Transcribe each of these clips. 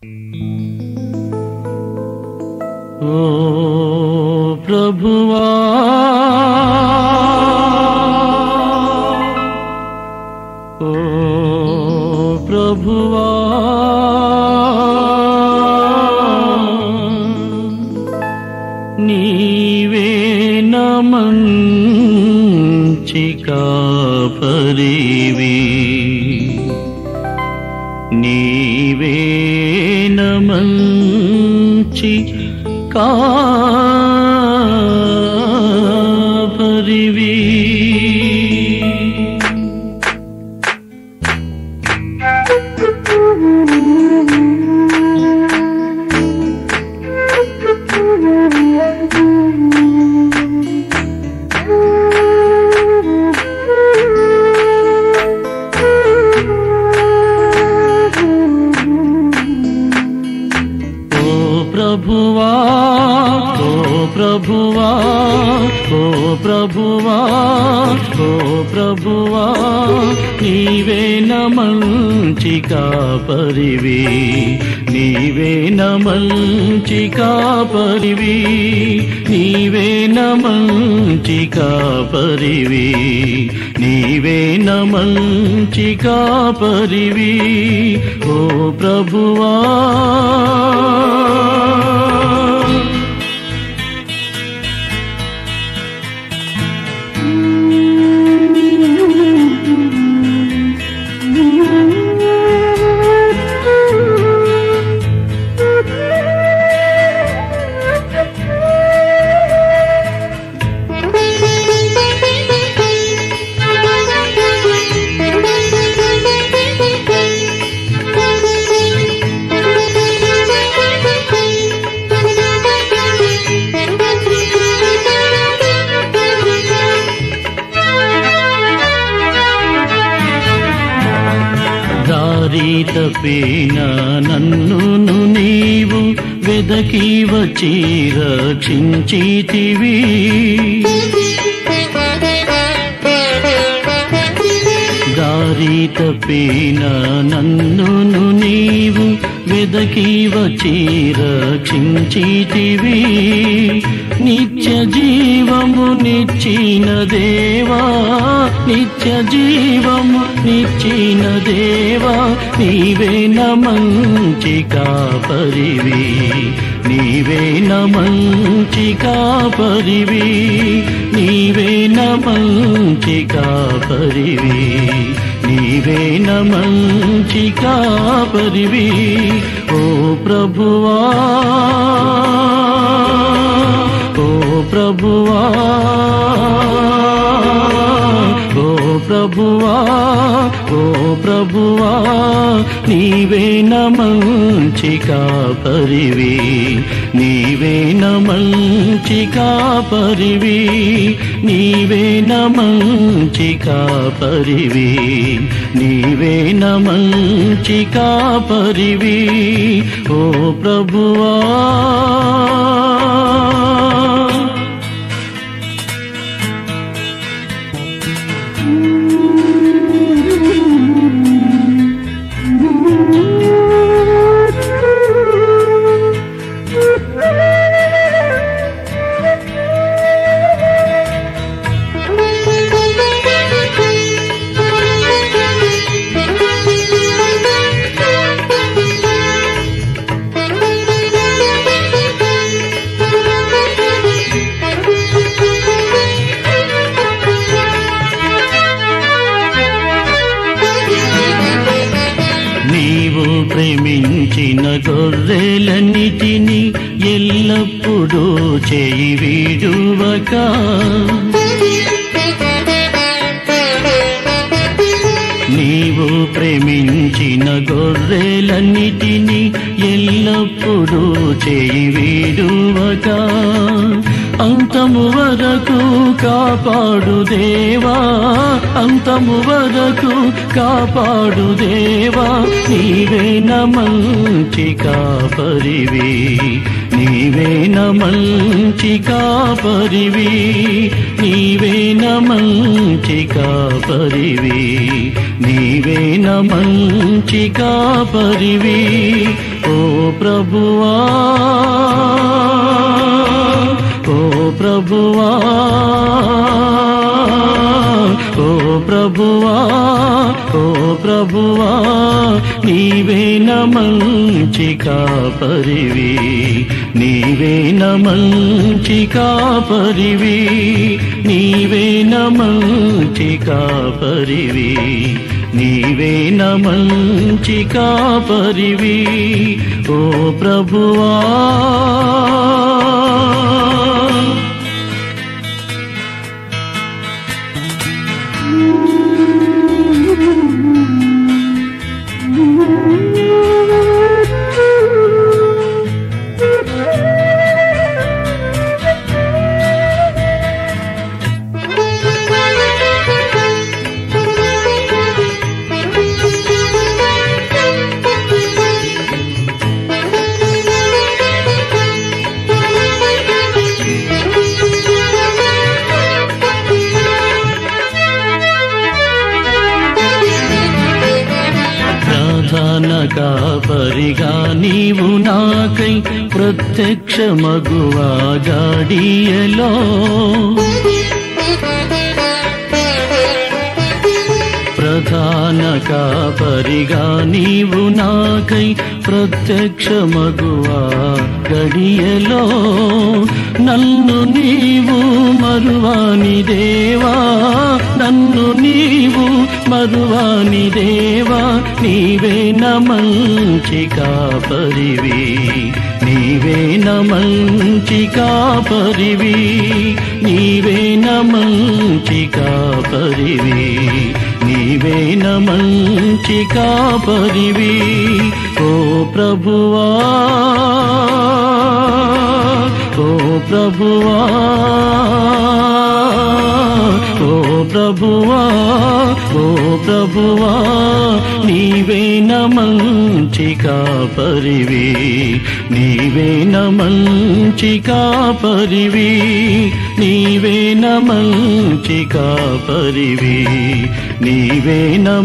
ఓ ప్రభువా. ఓ ప్రభువా. నీవే నమంచి కాపరివి నీవే నమంచి కా నీవే నమంచి కాపరివి నీవే నమంచి కాపరివి నీవే నమంచి కాపరివి నీవే నమంచి కాపరివి ఓ ప్రభువా. దారి తప్పిన నన్నును నీవు వెదకి వచ్చి రక్షించితివి. దారి తప్పిన నన్ను నీవు వెదకి వచ్చి రక్షించితివి. నిత్య జీవము నిచ్చిన దేవా నిత్య జీవము నిచ్చిన దేవా నీవే నమంచి కాపరివి నీవే నమంచి కాపరివి నీవే నమంచి కాపరివి నీవే నమంచి కాపరివి ఓ ప్రభువా. ప్రభువా. ఓ ప్రభువా ఓ ప్రభువా నీవే నమంచి కాపరివి నీవే నమంచి కాపరివి నీవే నమంచి కాపరివి నీవే నమంచి కాపరివి ఓ ప్రభువా. చేయి వీడువక అంతము వరకు కాపాడు దేవా అంతము వరకు కాపాడు దేవా నీవే నమంచి కాపరివి నీవే నమంచి కాపరివి నీవే నమంచి కాపరివి నీవే నమంచి కాపరివి ఓ ప్రభువా ఓ ప్రభువా ఓ ప్రభువా ఓ ప్రభువా నీవే మంచి కాపరివి నీవే మంచి కాపరివి నీవే మంచి కాపరివి నీవే మంచి కాపరివి ఓ ప్రభువా. ప్రధాన కాపరిగా నీవు నాకై ప్రత్యక్ష మగువా గాడియలో ప్రధాన కాపరిగా నీవు నాకై ప్రత్యక్ష మగువా గడియలో నన్ను నీవు మరువాని దేవా నన్ను నీవు మరువాని దేవా నీవే మంచి కాపరివి నీవే మంచి కాపరివి నీవే మంచి కాపరివి నీవే మంచి కాపరివి ఓ ప్రభువా ప్రభువా. ఓ ప్రభువా ఓ ప్రభువా నీవే మంచి కాపరివి నీవే మంచి కాపరివి నీవే మంచి కాపరివి నీవే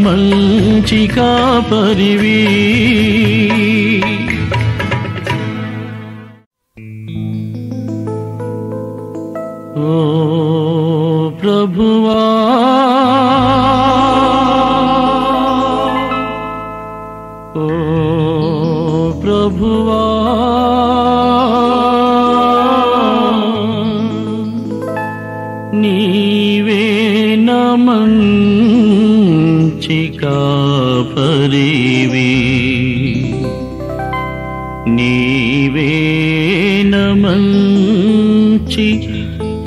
మంచి కాపరివి ఓ ప్రభువా. ఓ ప్రభువా. నీవే మంచి కాపరివి నీవే మంచి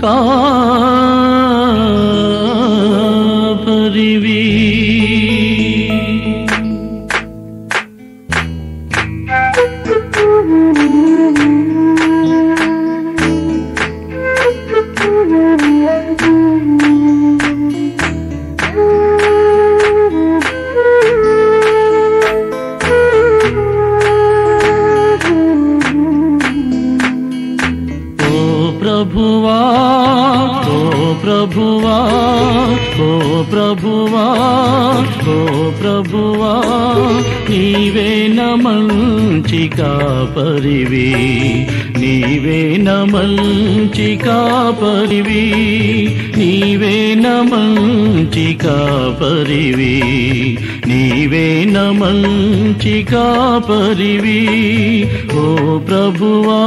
కాపరివి మంచి కాపరివి నీవే మంచి కాపరివి నీవే మంచి కాపరివి నీవే మంచి కాపరివి ఓ ప్రభువా.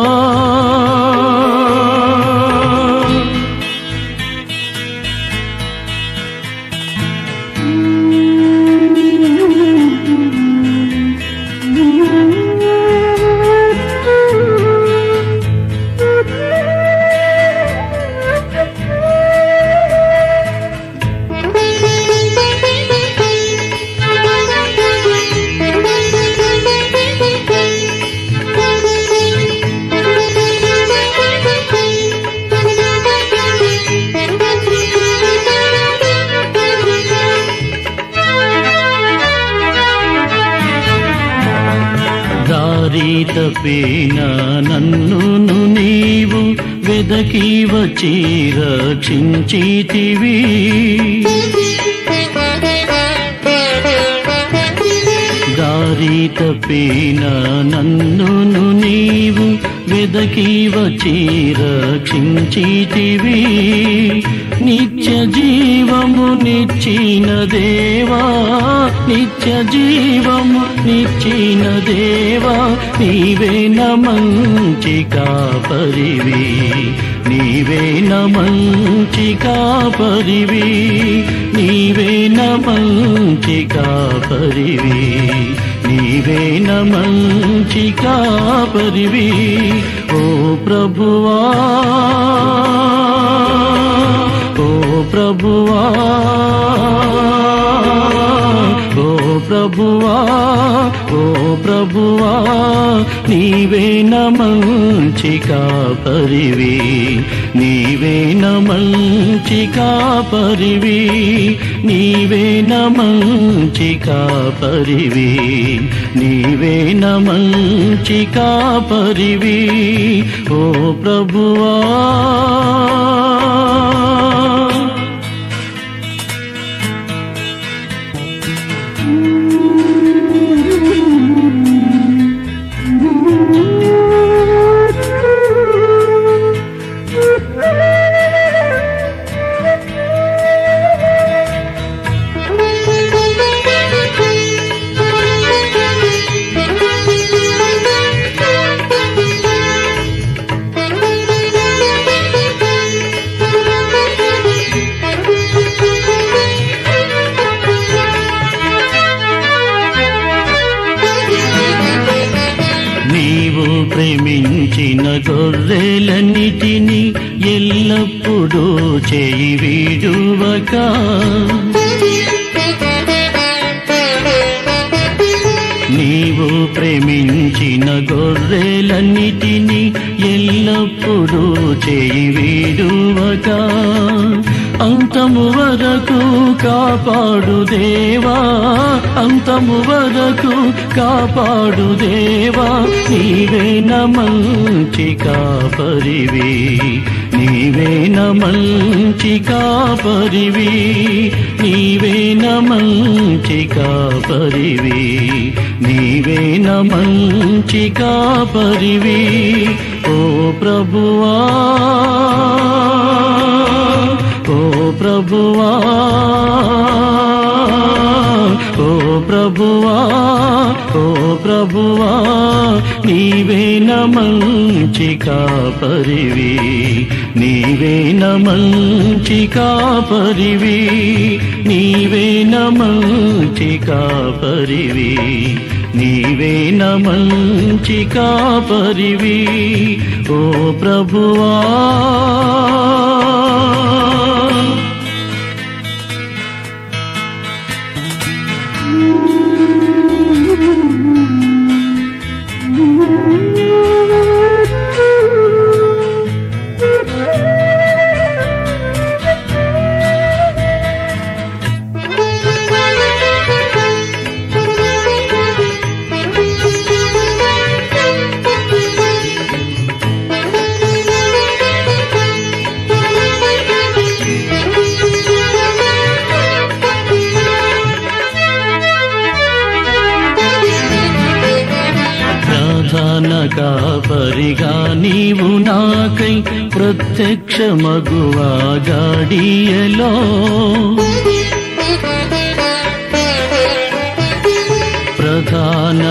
తప్పిన నన్నును నీవు వెదకి వచ్చి రక్షించితివి. దారి తప్పిన నన్నును నీవు వెదకి వచ్చి రక్షించితివి. నిత్య జీవము నిచ్చిన దేవా నిత్య జీవము నిచ్చిన దేవా నీవే మంచి కాపరివి నీవే మంచి కాపరివి నీవే మంచి కాపరివి నీవే మంచి కాపరివి ఓ ప్రభువా. ప్రభువా. ఓ ప్రభువా ఓ ప్రభువా నీవే మంచి కాపరివి నీవే మంచి కాపరివి నీవే మంచి కాపరివి నీవే మంచి కాపరివి ఓ ప్రభువా. గొర్రెలన్నిటిని ఎల్లప్పుడూ చేయి వీడువక. నీవు ప్రేమించిన గొర్రెలన్నిటిని ఎల్లప్పుడూ చేయి వీడువక. అంతము వరకు కాపాడు దేవా అంతము వరకు కాపాడు దేవా నీవే మంచి కాపరివి నీవే మంచి కాపరివి నీవే మంచి కాపరివి నీవే మంచి కాపరివి ఓ ప్రభువా. ఓ ప్రభువా ఓ ప్రభువా ఓ ప్రభువా నీవే మంచి కాపరివి నీవే మంచి కాపరివి నీవే మంచి కాపరివి నీవే మంచి కాపరివి ఓ ప్రభువా. కాపరిగా నీవు నాకై ప్రత్యక్ష మగువా గాడియలో ప్రధాన